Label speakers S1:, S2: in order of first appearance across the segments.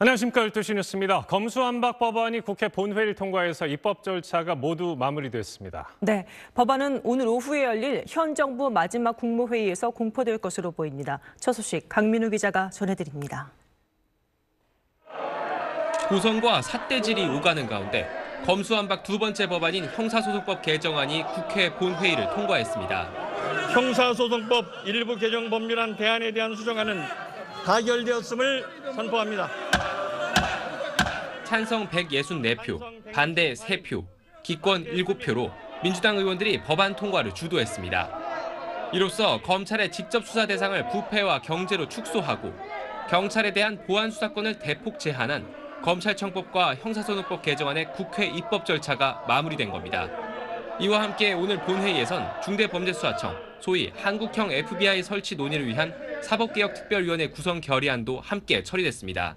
S1: 안녕하십니까 12시 뉴스입니다. 검수완박 법안이 국회 본회의를 통과해서 입법 절차가 모두 마무리됐습니다.
S2: 네, 법안은 오늘 오후에 열릴 현 정부 마지막 국무회의에서 공포될 것으로 보입니다. 첫 소식 강민우 기자가 전해드립니다.
S3: 고성과 삿대질이 오가는 가운데 검수완박 두 번째 법안인 형사소송법 개정안이 국회 본회의를 통과했습니다.
S4: 형사소송법 일부 개정 법률안 대안에 대한 수정안은 가결되었음을 선포합니다.
S3: 찬성 164표, 반대 3표, 기권 7표로 민주당 의원들이 법안 통과를 주도했습니다. 이로써 검찰의 직접 수사 대상을 부패와 경제로 축소하고 경찰에 대한 보안 수사권을 대폭 제한한 검찰청법과 형사소송법 개정안의 국회 입법 절차가 마무리된 겁니다. 이와 함께 오늘 본회의에선 중대범죄수사청, 소위 한국형 FBI 설치 논의를 위한 사법개혁특별위원회 구성 결의안도 함께 처리됐습니다.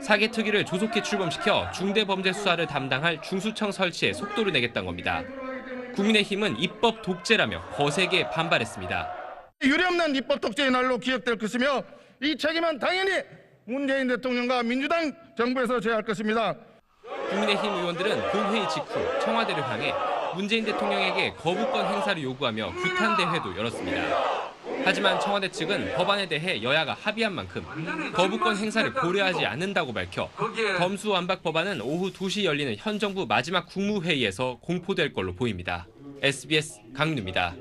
S3: 사개특위를 조속히 출범시켜 중대범죄 수사를 담당할 중수청 설치에 속도를 내겠다는 겁니다. 국민의힘은 입법 독재라며 거세게 반발했습니다.
S5: 유례없는 입법 독재의 날로 기억될 것이며 이 책임은 당연히 문재인 대통령과 민주당 정부에서 져야 할 것입니다.
S3: 국민의힘 의원들은 본회의 직후 청와대를 향해 문재인 대통령에게 거부권 행사를 요구하며 규탄 대회도 열었습니다. 하지만 청와대 측은 법안에 대해 여야가 합의한 만큼 거부권 행사를 고려하지 않는다고 밝혀 검수 완박 법안은 오후 2시 열리는 현 정부 마지막 국무회의에서 공포될 걸로 보입니다. SBS 강민우입니다.